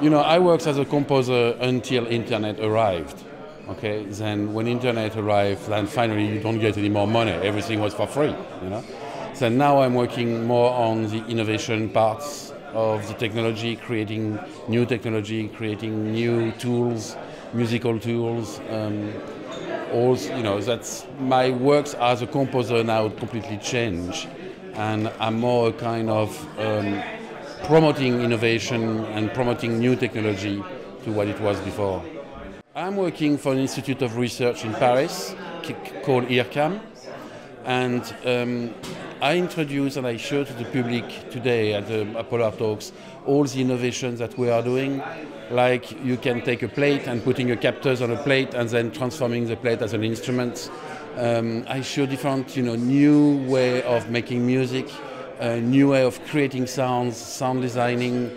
you know, I worked as a composer until internet arrived. Okay, then when internet arrived, then finally you don't get any more money. Everything was for free, you know. So now I'm working more on the innovation parts of the technology, creating new technology, creating new tools, musical tools. Um, also, you know, that's my works as a composer now completely change, and I'm more a kind of um, promoting innovation and promoting new technology to what it was before. I'm working for an institute of research in Paris called IRCAM, and um, I introduce and I show to the public today at the Polar Talks all the innovations that we are doing. Like you can take a plate and putting your captors on a plate and then transforming the plate as an instrument. Um, I show different, you know, new way of making music, a new way of creating sounds, sound designing.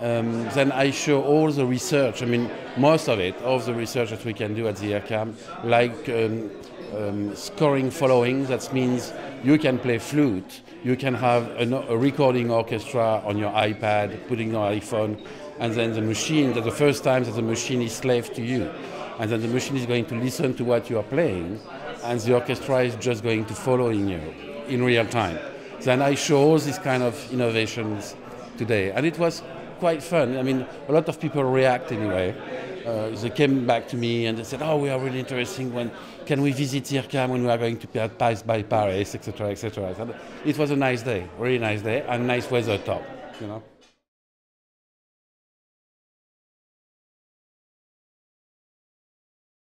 Um, then I show all the research. I mean, most of it, all the research that we can do at the IRCAM, like um, um, scoring following. That means you can play flute, you can have a, a, recording orchestra on your iPad, putting your iPhone, and then the machine, that the first time that the machine is slave to you. And then the machine is going to listen to what you are playing, and the orchestra is just going to follow in you in real time. Then I show these kind of innovations today, and it was quite fun. I mean, a lot of people react anyway. Uh, they came back to me and they said, "Oh, we are really interesting. When can we visit IRCAM when we are going to pass by Paris, etc., etc." It was a nice day, really nice day, and nice weather top, you know.